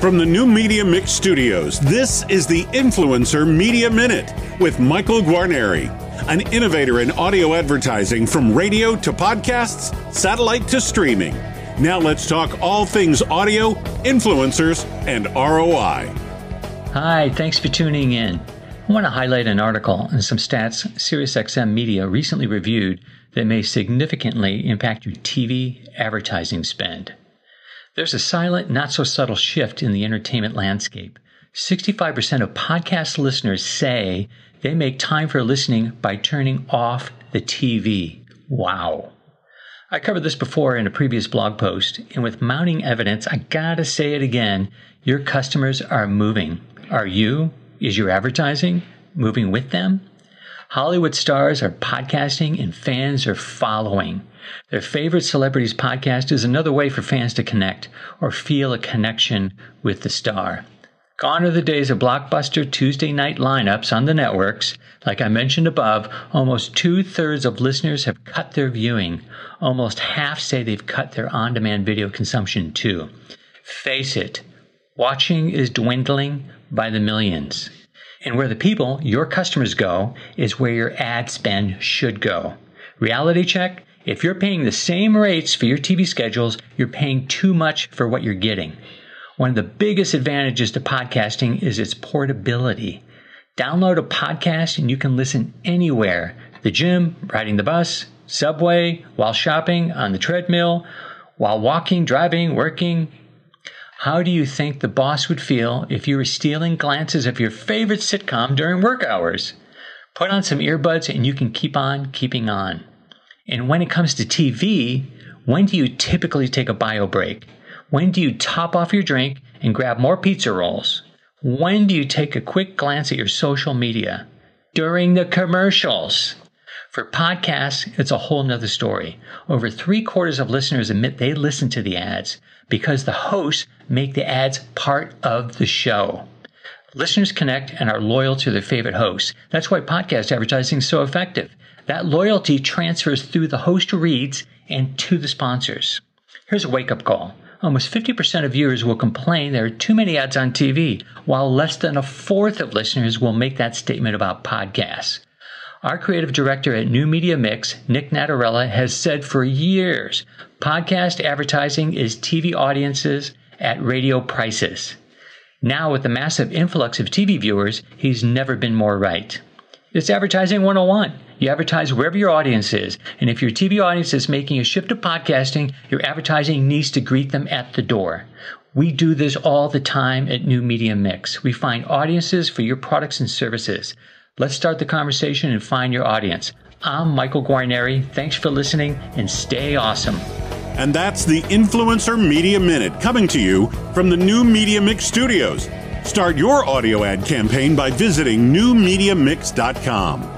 From the new Media Mix Studios, this is the Influencer Media Minute with Michael Guarnieri, an innovator in audio advertising from radio to podcasts, satellite to streaming. Now let's talk all things audio, influencers, and ROI. Hi, thanks for tuning in. I want to highlight an article and some stats SiriusXM Media recently reviewed that may significantly impact your TV advertising spend. There's a silent, not so subtle shift in the entertainment landscape. 65% of podcast listeners say they make time for listening by turning off the TV. Wow. I covered this before in a previous blog post, and with mounting evidence, I gotta say it again your customers are moving. Are you? Is your advertising moving with them? Hollywood stars are podcasting and fans are following. Their favorite celebrities podcast is another way for fans to connect or feel a connection with the star. Gone are the days of blockbuster Tuesday night lineups on the networks. Like I mentioned above, almost two thirds of listeners have cut their viewing. Almost half say they've cut their on demand video consumption too. Face it, watching is dwindling by the millions. And where the people, your customers, go is where your ad spend should go. Reality check if you're paying the same rates for your TV schedules, you're paying too much for what you're getting. One of the biggest advantages to podcasting is its portability. Download a podcast and you can listen anywhere the gym, riding the bus, subway, while shopping, on the treadmill, while walking, driving, working. How do you think the boss would feel if you were stealing glances of your favorite sitcom during work hours? Put on some earbuds and you can keep on keeping on. And when it comes to TV, when do you typically take a bio break? When do you top off your drink and grab more pizza rolls? When do you take a quick glance at your social media? During the commercials. For podcasts, it's a whole nother story. Over three quarters of listeners admit they listen to the ads because the hosts make the ads part of the show. Listeners connect and are loyal to their favorite hosts. That's why podcast advertising is so effective. That loyalty transfers through the host reads and to the sponsors. Here's a wake up call. Almost 50% of viewers will complain there are too many ads on TV, while less than a fourth of listeners will make that statement about podcasts. Our creative director at New Media Mix, Nick Natarella, has said for years podcast advertising is TV audiences at radio prices. Now, with the massive influx of TV viewers, he's never been more right. It's Advertising 101. You advertise wherever your audience is. And if your TV audience is making a shift to podcasting, your advertising needs to greet them at the door. We do this all the time at New Media Mix. We find audiences for your products and services. Let's start the conversation and find your audience. I'm Michael Guarnieri. Thanks for listening and stay awesome. And that's the Influencer Media Minute coming to you from the New Media Mix Studios. Start your audio ad campaign by visiting numediamix.com.